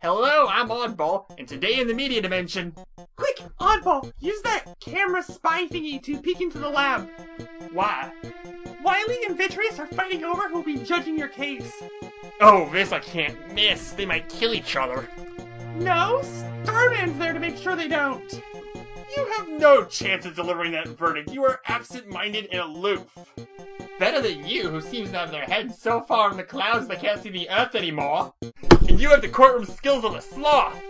Hello, I'm Oddball, and today in the media dimension. Quick, Oddball, use that camera spy thingy to peek into the lab. Why? Wily and Vitreous are fighting over who'll be judging your case. Oh, this I can't miss. They might kill each other. No, Starman's there to make sure they don't. You have no chance of delivering that verdict. You are absent minded and aloof. Better than you, who seems to have their heads so far in the clouds they can't see the earth anymore. And you have the courtroom skills of a sloth.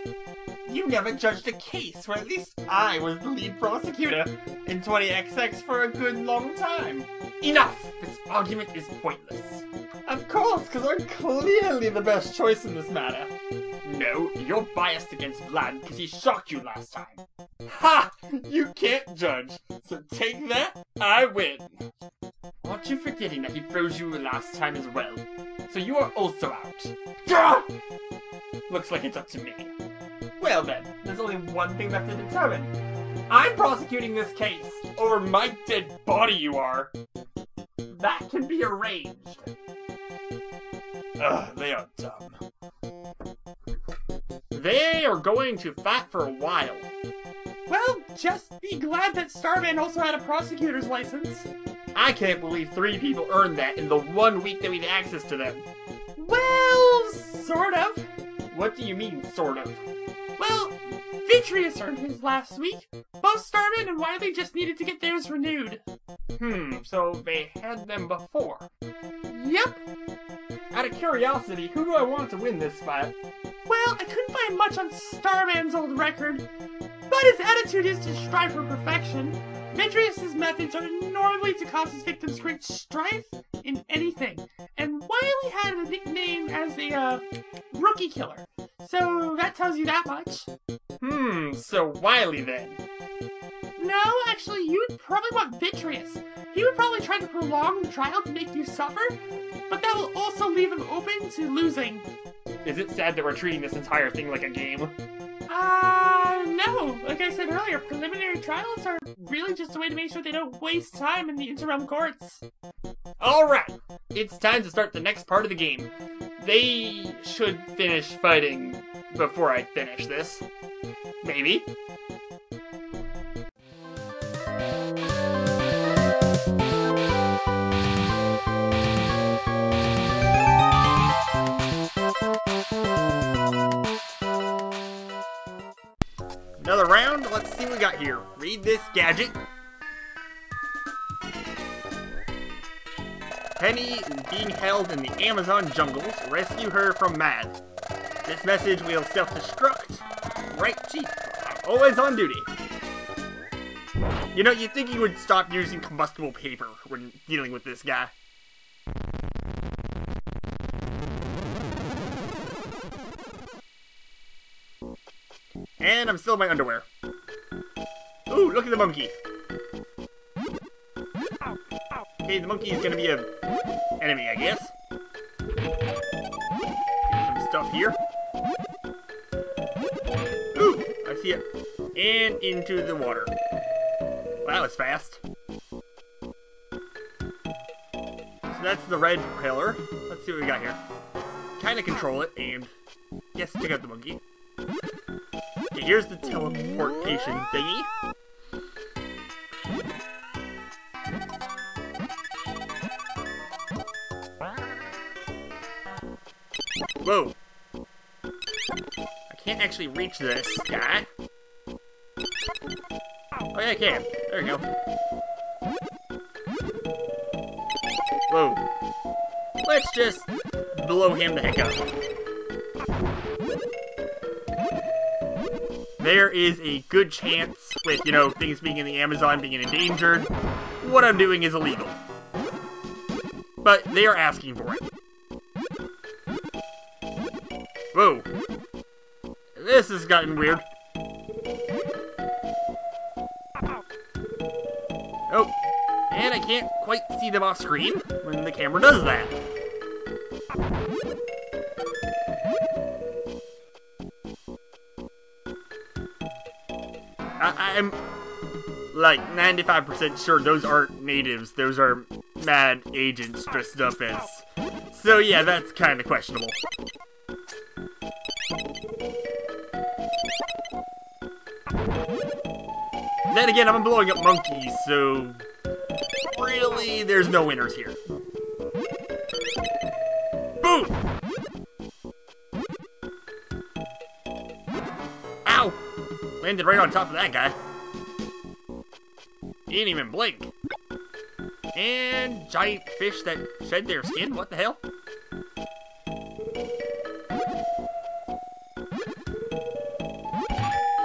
You never judged a case where at least I was the lead prosecutor in 20XX for a good long time. Enough! This argument is pointless. Of course, because I'm clearly the best choice in this matter. No, you're biased against Vlad because he shocked you last time. Ha! You can't judge, so take that, I win. Aren't you forgetting that he froze you the last time as well? So you are also out. Gah! Looks like it's up to me. Well then, there's only one thing left to determine. I'm prosecuting this case. Over my dead body you are. That can be arranged. Ugh, they are dumb. They are going to fight for a while. Well, just be glad that Starman also had a prosecutor's license. I can't believe three people earned that in the one week that we had access to them. Well, sort of. What do you mean, sort of? Well, Vitreous earned his last week. Both Starman and Wily just needed to get theirs renewed. Hmm, so they had them before. Yep. Out of curiosity, who do I want to win this fight? Well, I couldn't find much on Starman's old record, but his attitude is to strive for perfection. Vitreous's methods are normally to cause his victims great strife in anything, and Wily had a nickname as a uh, rookie killer. So that tells you that much. Hmm, so Wily then. No, actually, you'd probably want Vitreous. He would probably try to prolong the trial to make you suffer, but that will also leave him open to losing. Is it sad that we're treating this entire thing like a game? Uh, no. Like I said earlier, preliminary trials are really just a way to make sure they don't waste time in the interim courts. Alright, it's time to start the next part of the game. They should finish fighting before I finish this. Maybe. Another round. Let's see what we got here. Read this gadget. Penny is being held in the Amazon jungles. Rescue her from Mad. This message will self-destruct. Right, Chief. I'm always on duty. You know, you'd think you would stop using combustible paper when dealing with this guy. And I'm still in my underwear. Ooh, look at the monkey. Okay, the monkey is gonna be a enemy, I guess. Some stuff here. Ooh, I see it. And into the water. Wow, that was fast. So that's the red propeller. Let's see what we got here. Kind of control it, and yes, check out the monkey. Here's the teleportation thingy. Whoa. I can't actually reach this guy. Oh yeah, I can. There we go. Whoa. Let's just blow him the heck up. There is a good chance with, you know, things being in the Amazon being endangered, what I'm doing is illegal. But they are asking for it. Whoa. This has gotten weird. Oh. And I can't quite see them off screen when the camera does that. I, am like 95% sure those aren't natives. Those are mad agents dressed up as. So yeah, that's kind of questionable. Then again, I'm blowing up monkeys, so really, there's no winners here. Boom! Landed right on top of that guy. He didn't even blink. And giant fish that shed their skin? What the hell?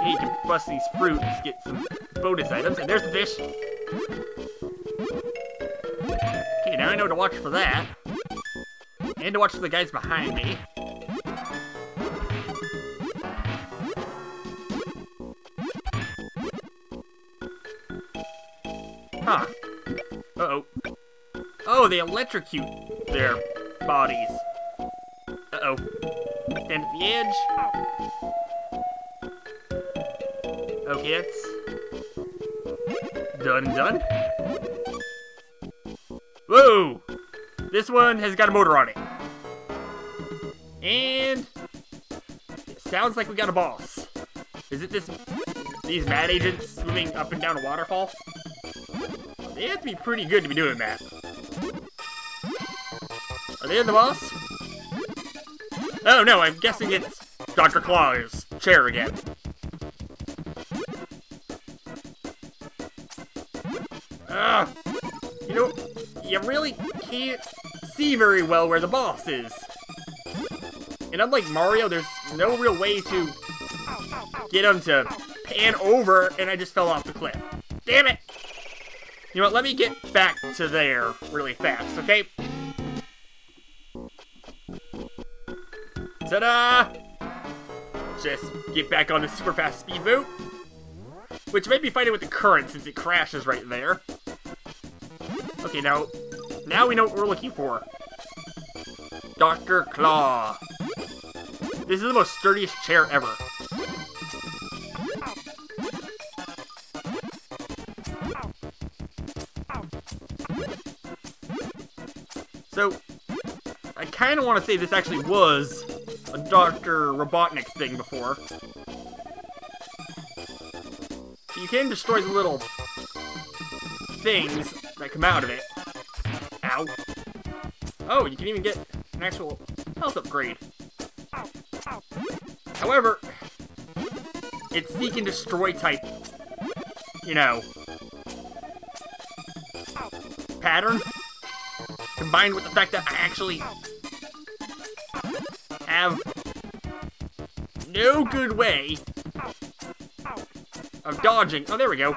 Need to bust these fruits, get some bonus items, and there's the fish. Okay, now I know to watch for that. And to watch for the guys behind me. Huh. Uh-oh. Oh, they electrocute their bodies. Uh-oh. Stand at the edge. Okay, it's... done done. Whoa! This one has got a motor on it. And it sounds like we got a boss. Is it this these mad agents swimming up and down a waterfall? They have to be pretty good to be doing that. Are they in the boss? Oh no, I'm guessing it's Dr. Claw's chair again. Ugh. You know, you really can't see very well where the boss is. And unlike Mario, there's no real way to get him to pan over, and I just fell off the cliff. Damn it! You know what, let me get back to there really fast, okay? Ta-da! Just get back on the super fast speedboat. Which may be fighting with the current since it crashes right there. Okay, now, now we know what we're looking for. Dr. Claw. This is the most sturdiest chair ever. Kind of want to say this actually was a Dr. Robotnik thing before. You can destroy the little things that come out of it. Ow. Oh, you can even get an actual health upgrade. However, it's seek and destroy type, you know, pattern, combined with the fact that I actually have no good way of dodging. Oh, there we go.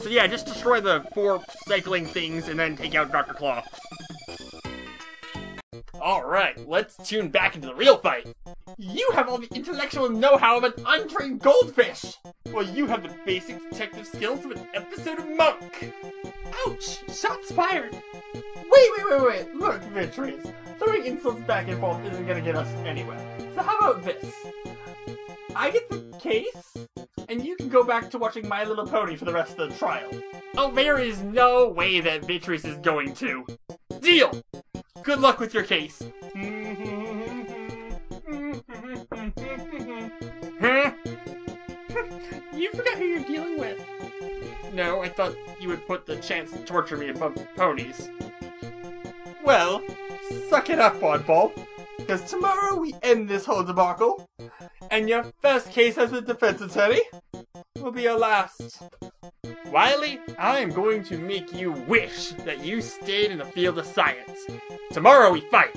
So yeah, just destroy the four cycling things and then take out Dr. Claw. Alright, let's tune back into the real fight. You have all the intellectual know-how of an untrained goldfish! Well, you have the basic detective skills of an episode of Monk! Ouch! Shots fired! Wait, wait, wait, wait! Look, Vitreous, throwing insults back and forth isn't gonna get us anywhere. So how about this? I get the case, and you can go back to watching My Little Pony for the rest of the trial. Oh, there is no way that Vitreous is going to. Deal! Good luck with your case. huh? You forgot who you're dealing with. No, I thought you would put the chance to torture me above ponies. Well, suck it up, Oddball. Because tomorrow we end this whole debacle. And your first case as a defense attorney will be your last. Wily, I am going to make you wish that you stayed in the field of science. Tomorrow we fight.